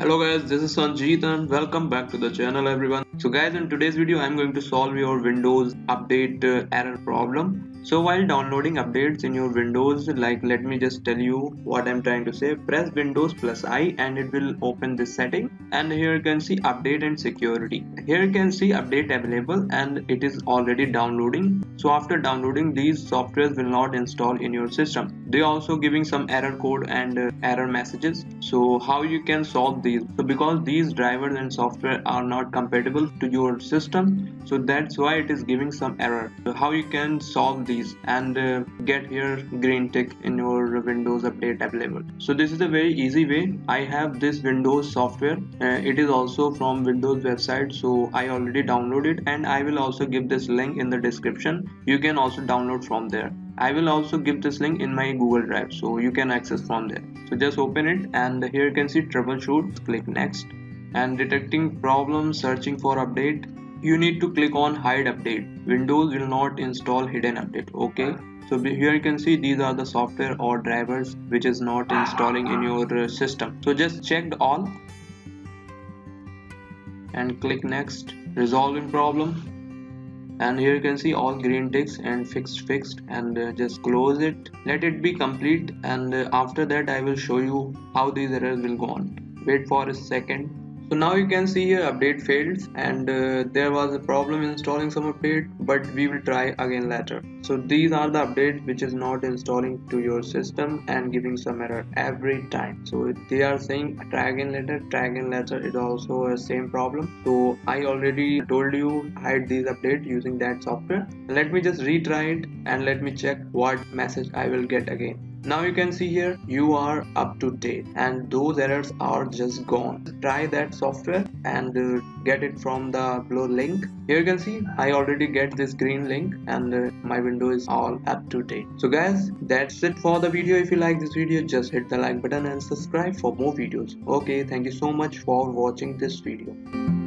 Hello guys, this is Sanjeet and welcome back to the channel everyone. So guys, in today's video I'm going to solve your Windows update uh, error problem. So while downloading updates in your windows like let me just tell you what i'm trying to say. Press windows plus i and it will open this setting. And here you can see update and security. Here you can see update available and it is already downloading. So after downloading these softwares will not install in your system. They also giving some error code and uh, error messages. So how you can solve these so because these drivers and software are not compatible to your system so that's why it is giving some error. So how you can solve these and uh, get your green tick in your windows update available so this is a very easy way. I have this windows software. Uh, it is also from windows website so i already downloaded and i will also give this link in the description. You can also download from there I will also give this link in my Google Drive so you can access from there. So just open it and here you can see troubleshoot, click next. And detecting problem searching for update. You need to click on hide update. Windows will not install hidden update okay? So here you can see these are the software or drivers which is not installing in your uh, system. So just check all. And click next. Resolving problem and here you can see all green ticks and fixed fixed and uh, just close it. Let it be complete and uh, after that I will show you how these errors will go on. Wait for a second so now you can see here update failed and uh, there was a problem installing some update but we will try again later. So these are the updates which is not installing to your system and giving some error every time. So they are saying try again later try again later it also a same problem. So i already told you hide these updates using that software. Let me just retry it and let me check what message i will get again now you can see here you are up to date and those errors are just gone. Try that software and uh, get it from the below link. Here you can see i already get this green link and uh, my window is all up to date. So guys that's it for the video. If you like this video just hit the like button and subscribe for more videos. Okay thank you so much for watching this video